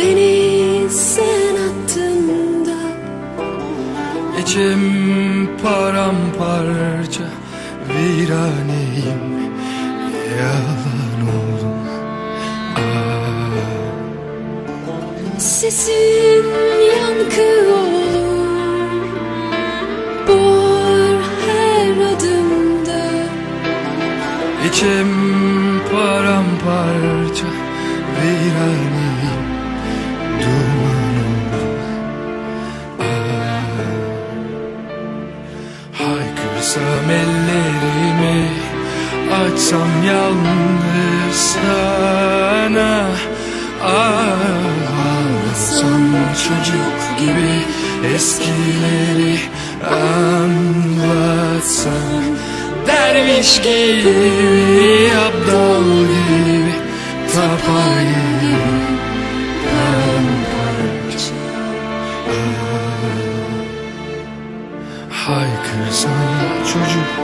Beni sen attın da. İçim paramparça Viraneyim. Yalan oldum. Ah. Sesin yankı olur. Boğar her adımda. İçim paramparça Viraneyim. Haykırsam ellerimi Açsam yalnız sana. Ağlasam çocuk gibi Eskileri anlatsam. Derviş gibi, abdal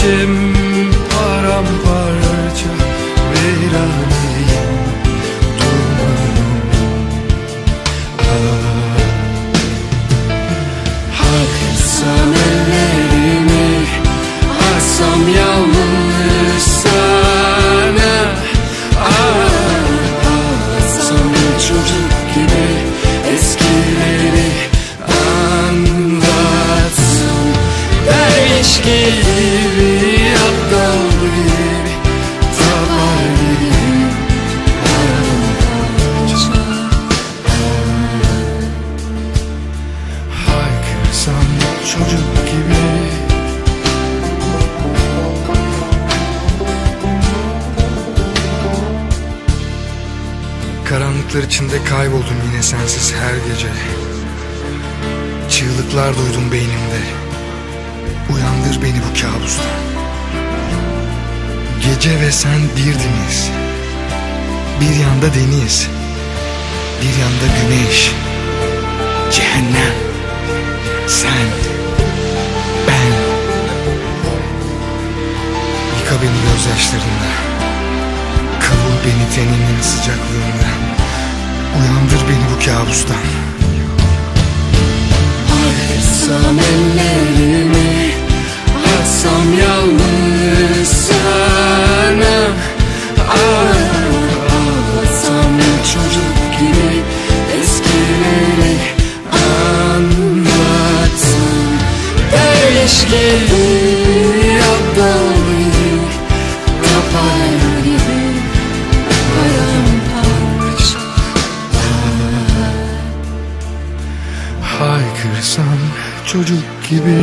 İçim Derviş gibi Aptal gibi Tapar gibi Haykırsam çocuk gibi Karanlıklar içinde kayboldum yine sensiz her gece. Çığlıklar duydum beynimde Uyandır beni bu kabustan Gece ve sen birdiniz Bir yanda deniz. Bir yanda güneş. Cehennem. Sen. Ben. Yıka beni gözyaşlarında. Kavur beni teninin sıcaklığında. Uyandır beni bu kabustan Ayırsam ellerimi Haykırsam çocuk gibi